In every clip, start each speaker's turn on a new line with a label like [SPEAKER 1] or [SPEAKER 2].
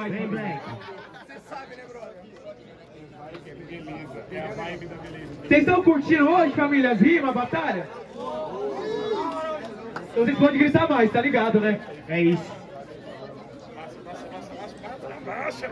[SPEAKER 1] nós.
[SPEAKER 2] Vem. Black.
[SPEAKER 3] Beleza, é a vibe da beleza.
[SPEAKER 1] Vocês estão curtindo hoje, família, as rimas, a batalha? Então vocês podem gritar mais, tá ligado, né?
[SPEAKER 2] É isso.
[SPEAKER 3] Abaixa!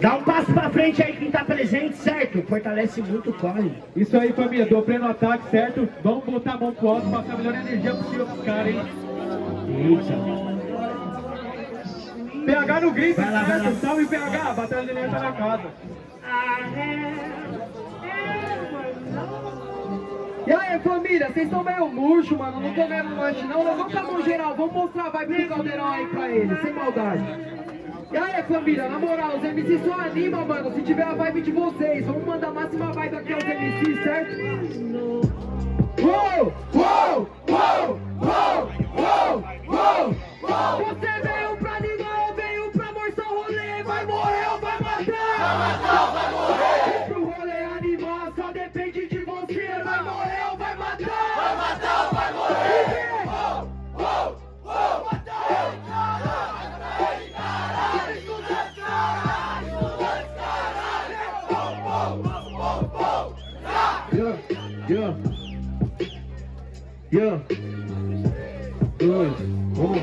[SPEAKER 2] Dá um passo pra frente aí quem tá presente, certo? Fortalece muito o corre.
[SPEAKER 1] Isso aí, família, dou pleno ataque, certo? Vamos botar a mão pro alto, passar a melhor energia possível pros caras, hein?
[SPEAKER 2] Eita.
[SPEAKER 1] PH no grito,
[SPEAKER 2] Vai lá, vai lá.
[SPEAKER 1] Salve PH, a batalha de energia tá na casa. E aí, família, vocês estão meio murcho, mano, não comeram lanche não, levanta a mão geral, vamos mostrar a vibe do caldeirão aí pra eles, sem maldade. E aí, família, na moral, os MCs só animam, mano, se tiver a vibe de vocês, vamos mandar a máxima vibe aqui aos MCs, certo? Uou, uou,
[SPEAKER 2] Yo.
[SPEAKER 1] dois, um.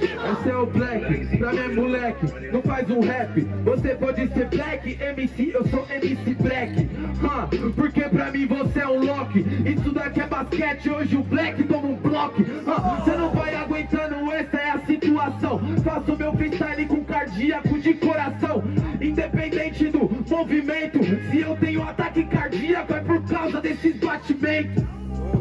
[SPEAKER 1] Esse é o Black, pra mim é moleque, não faz um rap. Você pode ser Black, MC, eu sou MC Black. Huh, porque pra mim você é um Loki. Isso daqui é basquete, hoje o Black toma um bloco. Huh, Você não vai aguentando, essa é a situação. Faço meu freestyle com cardíaco de coração. Independente do movimento, se eu tenho ataque cardíaco é por causa desses batimentos.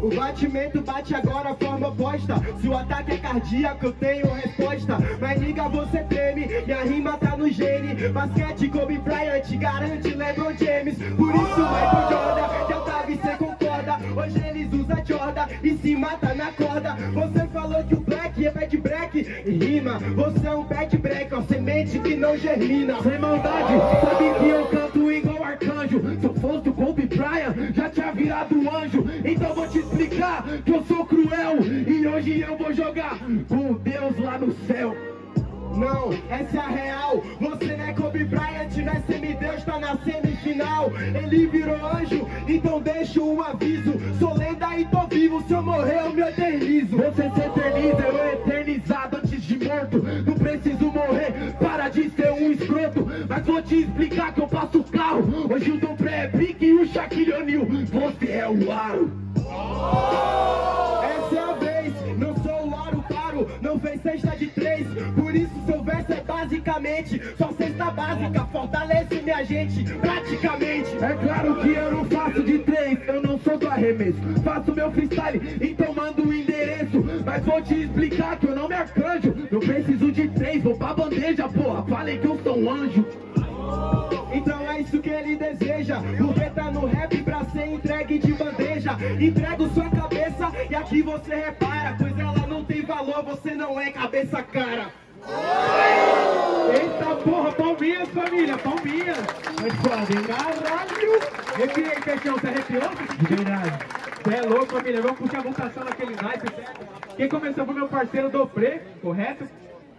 [SPEAKER 4] O batimento bate agora, forma oposta. Se o ataque é cardíaco, eu tenho resposta. Mas liga, você treme, minha rima tá no gene. Basquete, Kobe Bryant, garante LeBron James. Por isso, Michael Jordan, que Otávio você concorda. Hoje eles usam Jordan e se mata na corda. Você falou que o Black é bad break e rima. Você é um bad break, ó, semente que não germina.
[SPEAKER 1] Sem maldade, sabe que eu canto igual arcanjo. Se eu fosse o Kobe Bryant, já tinha virado anjo. Então vou te explicar que eu sou cruel. E hoje eu vou jogar com Deus lá no céu.
[SPEAKER 4] Não, essa é a real. Você não é Kobe Bryant, não é semideus, tá na semifinal. Ele virou anjo, então deixo um aviso.
[SPEAKER 1] Que eu faço carro. Hoje o Pré é Big e o Shaquille O'Neal. Você é o aro.
[SPEAKER 4] Essa é a vez, não sou o Lauro Claro, não fez cesta de três. Por isso seu verso é basicamente só cesta básica. Fortalece minha gente, praticamente.
[SPEAKER 1] É claro que eu não faço de três, eu não sou do arremesso. Faço meu freestyle, então mando o endereço. Mas vou te explicar que eu não me arcanjo. Não preciso de três, vou pra bandeja, porra. Falei que eu sou um anjo.
[SPEAKER 4] Então é isso que ele deseja. Porque tá no rap pra ser entregue de bandeja. Entrego sua cabeça e aqui você repara. Pois ela não tem valor, você não é cabeça cara.
[SPEAKER 1] Eita porra, palminhas, família, palminhas.
[SPEAKER 2] Mas foda, hein?
[SPEAKER 1] Caralho! Arrepiei, Peixão, você arrepiou?
[SPEAKER 2] De verdade.
[SPEAKER 1] Você é louco, família. Vamos puxar a votação naquele naipe, certo? Quem começou foi meu parceiro Dopré, correto?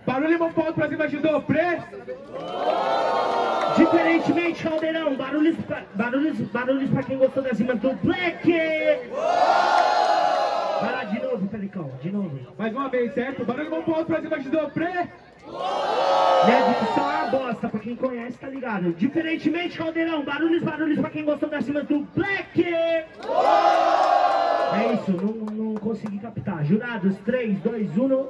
[SPEAKER 1] Barulho e mão pra pra cima de Dopré.
[SPEAKER 2] Diferentemente, Caldeirão, barulhos pra, barulhos, barulhos pra quem gostou das rimas do Black! Vai lá de novo, Pelicão, de novo.
[SPEAKER 1] Mais uma vez, certo? Barulho e mão pra cima de Dopré.
[SPEAKER 2] Minha dicção é uma bosta, pra quem conhece, tá ligado? Diferentemente, Caldeirão, barulhos, barulhos pra quem gostou das rimas do Black! É isso, não, não consegui captar. Jurados, 3, 2, 1,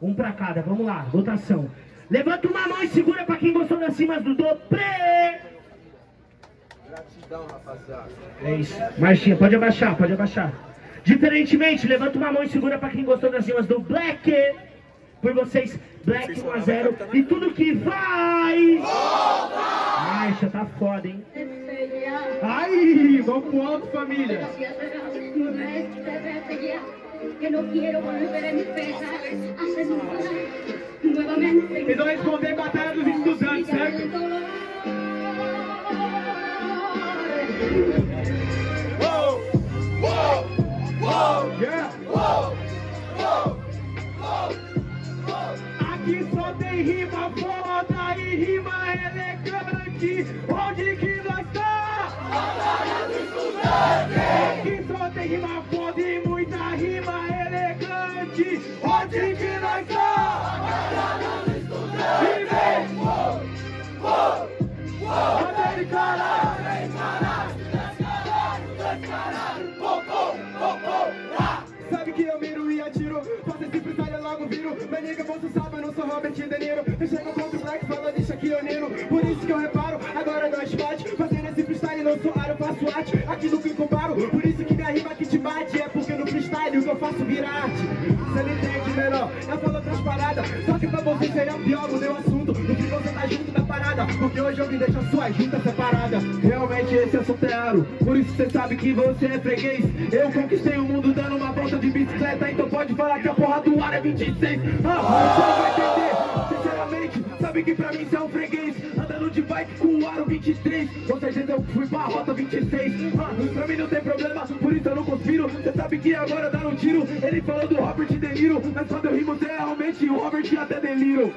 [SPEAKER 2] um pra cada, vamos lá, votação. Levanta uma mão e segura pra quem gostou das rimas do Dopré!
[SPEAKER 4] Gratidão, rapaziada.
[SPEAKER 2] É isso. Marchinha, pode abaixar, pode abaixar. Diferentemente, levanta uma mão e segura pra quem gostou das rimas do Black. Por vocês, Black 1 a 0 e tudo que vai. Marcha, tá foda, hein?
[SPEAKER 1] Ai, vamos pro alto, família
[SPEAKER 5] no quiero volver a empezar a ser nuevamente.
[SPEAKER 1] Vocês vão responder Batalha dos Estudantes, certo? Uou! Uou! Uou! Uou! Uou! Aqui só tem rima foda e rima elegante. Onde que nós tá? Batalha dos Estudantes! Aqui só tem rima foda.
[SPEAKER 4] Sabe que eu miro e atiro Faço esse freestyle logo viro. Mas nigga, você sabe, eu não sou Robert De Niro. Eu chego contra o Black, fala deixa que eu niro Por isso que eu reparo, agora nós bate Fazendo esse freestyle, não sou aro, faço arte. Aqui nunca comparo, por isso que minha rima que te bate É porque no freestyle o que eu faço vira arte Você não entende, menor, eu falo outras paradas Só que você seria pior, mudei o assunto. No que você tá junto da parada. Porque hoje eu vim deixar sua junta separada
[SPEAKER 1] Realmente esse assunto é aro. Por isso cê sabe que você é freguês. Eu conquistei o mundo dando uma volta de bicicleta. Então pode falar que a porra do ar é 26 Ah, você vai entender. Sinceramente, sabe que pra mim cê é um freguês. Andando de bike com o aro 23 Com certeza eu fui pra rota 26 Ah, pra mim não tem problema, por isso eu não conspiro. Cê sabe que agora dá um tiro. Ele falou do Robert De Niro. Mas quando eu rimo cê é realmente o Robert até deliro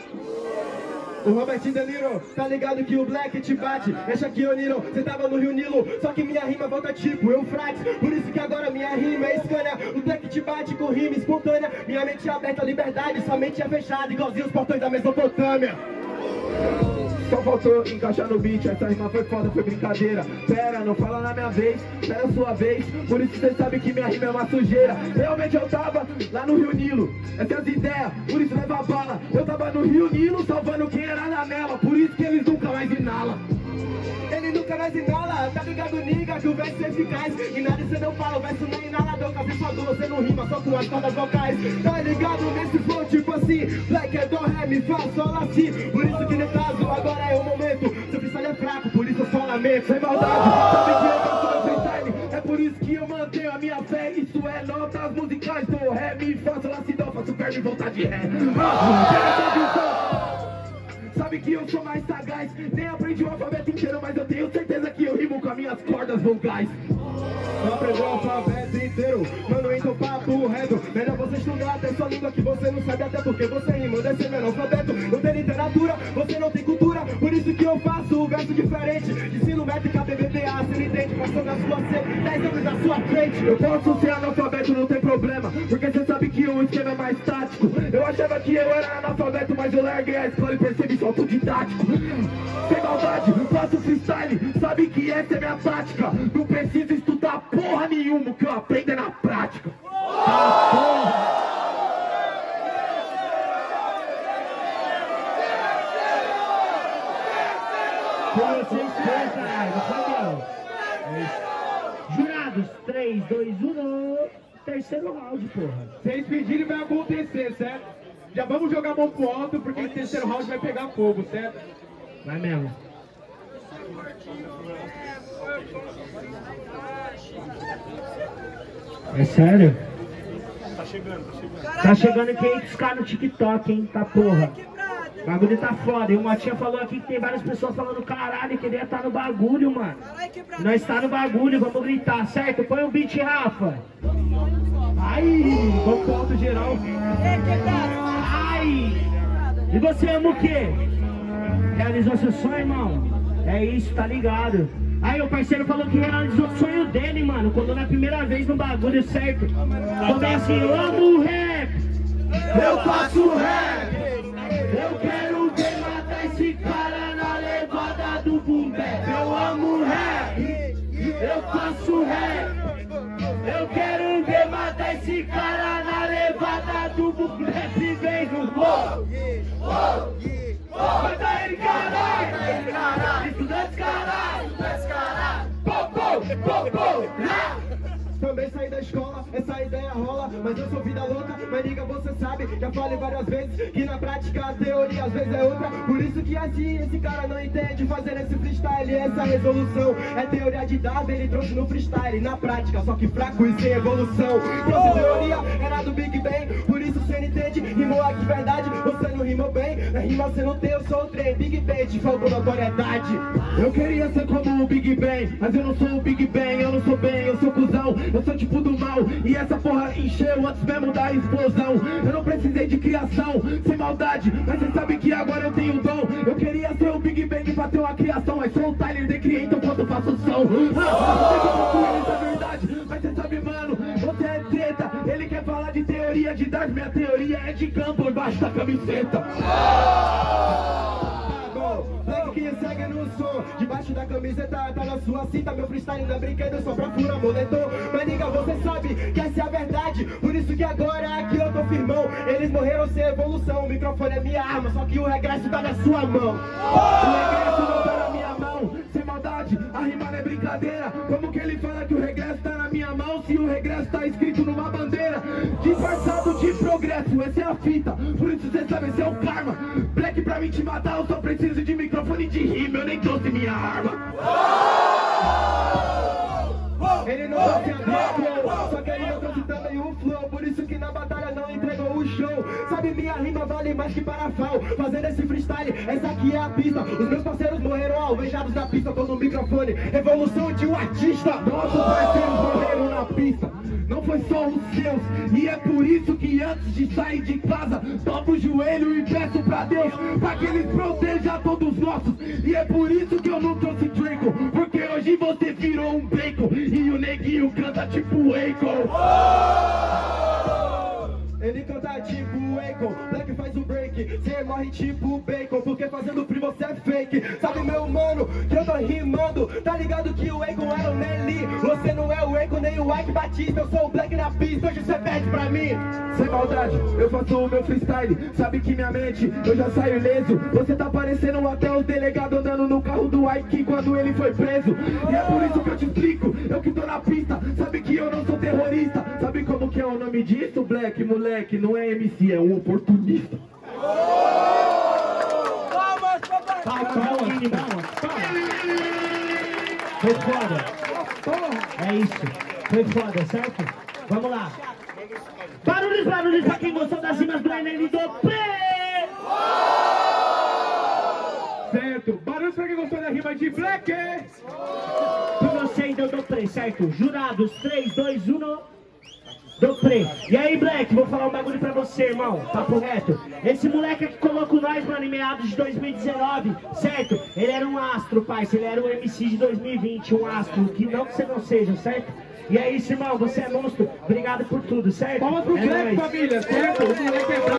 [SPEAKER 4] O Robert De Niro, tá ligado que o Black te bate? É Shaquille O'Neal, cê tava no Rio Nilo Só que minha rima volta tipo Eufrates. Por isso que agora minha rima é Scania O Black te bate com rima espontânea. Minha mente é aberta liberdade, sua mente é fechada Igualzinho os portões da Mesopotâmia
[SPEAKER 1] Só faltou encaixar no beat, essa rima foi foda, foi brincadeira. Pera, não fala na minha vez, pera a sua vez. Por isso cê sabe que minha rima é uma sujeira. Realmente eu tava lá no Rio Nilo Essas as ideias, por isso leva bala. Eu tava no Rio Nilo, salvando quem era na mela. Por isso que eles nunca mais inalam
[SPEAKER 4] Ele nunca mais inala, tá ligado, niga, que o verso é eficaz. E nada cê não fala, o verso não é inalador Cabeçador, você não rima só com as cordas vocais. Tá ligado nesse flow, tipo assim Black é do, ré, mi, fá, sol, si Por isso que caso, agora é o momento. Seu freestyle é fraco, por isso eu só lamento.
[SPEAKER 1] Sem maldade, sabe que eu faço meu freestyle. É por isso que eu mantenho a minha fé. Isso é notas musicais do ré, mi, fá, sol, si, dó Faço verbo e vontade de ré Ah, essa visão. Sabe que eu sou mais sagaz Nem aprendi o alfabeto Mas eu tenho certeza que eu rimo com as minhas cordas vocais.
[SPEAKER 4] Não aprendeu o alfabeto inteiro Mano, então papo reto. Melhor você estudar até sua língua que você não sabe Até porque você rima, deve ser analfabeto Não tem literatura, você não tem cultura Por isso que eu faço o verso diferente Ensino métrica, BBBA, você não entende Passando a sua C, 10 anos na sua frente.
[SPEAKER 1] Eu posso ser analfabeto, não tem problema Porque você sabe que o esquema é mais tático. Eu achava que eu era analfabeto Mas eu larguei a escola e percebi só autodidático Sem maldade, faço freestyle Sabe que essa é minha tática. Não preciso estudar porra nenhuma que eu aprendo é na prática Ah, porra.
[SPEAKER 2] Com vocês três, caralho, Fabião. Jurados, 3, 2, 1, terceiro round, porra.
[SPEAKER 1] Vocês pedirem vai acontecer, certo? Vamos jogar a mão pro alto Porque esse terceiro round vai pegar fogo, certo?
[SPEAKER 2] Vai mesmo. É sério?
[SPEAKER 3] Tá chegando, tá chegando.
[SPEAKER 2] Tá chegando 500k no TikTok, hein? Tá porra. O bagulho tá foda. E o Motinha falou aqui que tem várias pessoas falando caralho, que ele ia tá no bagulho, mano. Nós tá no bagulho, vamos gritar, certo? Põe o beat, Rafa. Ai, vamos pro alto geral. Ai! E você ama o quê? Realizou seu sonho, irmão? É isso, tá ligado? Aí o parceiro falou que realizou o sonho dele, mano, quando na primeira vez no bagulho, certo? Começa assim, eu amo o rap, eu faço rap, eu quero ver matar esse cara na levada do bap. Eu amo rap, eu faço rap,
[SPEAKER 4] Também saí da escola, essa ideia rola Mas eu sou vida louca, mas liga, você sabe Já falei várias vezes que na prática a teoria às vezes é outra. Por isso que assim esse cara não entende Fazer esse freestyle, essa resolução É teoria de Davi, ele trouxe no freestyle. Na prática, só que fraco e sem evolução. Trouxe teoria, era do Big Bang. Por isso você não entende, rimou aqui verdade. Você não rimou bem, na rima você não tem, eu sou o trem. Big Bang, te faltou notoriedade
[SPEAKER 1] Eu queria ser como o Big Bang, mas eu não sou o Big Bang, eu não sou bem, eu sou cuzão, eu sou tipo do mal. E essa porra encheu antes mesmo da explosão. Eu não precisei de criação, sem maldade, mas cê sabe que agora eu tenho dom. Eu queria ser o Big Bang pra ter uma criação, mas sou o Tyler The Creator quando eu faço som. Ah, é verdade, mas cê sabe, mano, você é treta. Ele quer falar de teoria de Dark, minha teoria é de campo embaixo da camiseta.
[SPEAKER 4] Black que segue no som Debaixo da camiseta tá na sua cinta Meu freestyle não é brinquedo só pra furar moletom Mas nigga, você sabe que essa é a verdade Por isso que agora aqui eu tô firmão Eles morreram sem evolução O microfone é minha arma Só que o regresso tá na sua mão
[SPEAKER 1] O regresso não tá na minha mão, sem maldade, a rima não é brincadeira. Como que ele fala que o regresso tá na minha mão se o regresso tá escrito numa bandeira? Disfarçado de progresso, essa é a fita. Por isso cê sabe, esse é o karma. Black pra mim te matar, eu só preciso de de rima, eu nem trouxe minha arma.
[SPEAKER 4] Ele não trouxe a dor, só que ele não trouxe também o flow Por isso que na batalha não entregou o show. Sabe, minha rima vale mais que parafal. Fazendo esse freestyle, essa aqui é a pista. Os meus parceiros morreram alvejados na pista Tô no microfone, evolução de um artista.
[SPEAKER 1] Nossos foi só os seus. E é por isso que antes de sair de casa, dobro o joelho e peço pra Deus, pra que eles protejam a todos nossos. E é por isso que eu não trouxe Draco, porque hoje você virou um bacon e o neguinho canta tipo Akon.
[SPEAKER 4] Morre tipo Bacon, porque fazendo free você é fake Sabe meu mano, que eu tô rimando Tá ligado que o Akon era o Nelly Você não é o Akon nem o Ike Batista Eu sou o Black na pista, hoje cê perde pra mim
[SPEAKER 1] Sem maldade, eu faço o meu freestyle. Sabe que minha mente, eu já saio ileso. Você tá parecendo até os delegados andando no carro do Ike quando ele foi preso. E é por isso que eu te explico, eu que tô na pista. Sabe que eu não sou terrorista. Sabe como que é o nome disso, Black? Moleque, não é MC, é um oportunista.
[SPEAKER 2] Palmas, menino, palmas, palmas. Foi foda. É isso. Foi foda, certo? Vamos lá. Barulhos, barulhos pra quem gostou das rimas do Enem do Play.
[SPEAKER 1] Certo, barulho pra quem gostou da rima de Black.
[SPEAKER 2] Por você e do Play, certo? Jurados, 3, 2, 1. Do Play. E aí, Black, vou falar um bagulho pra você, irmão. Papo reto. Esse moleque que colocou nós, mano, em meados de 2019, certo? Ele era um astro, pai. Ele era um MC de 2020, um astro. Que não que você não seja, certo? E é isso, irmão. Você é monstro. Obrigado por tudo, certo?
[SPEAKER 1] Palmas pro
[SPEAKER 2] É
[SPEAKER 1] Black,
[SPEAKER 2] nóis.
[SPEAKER 1] família, certo? É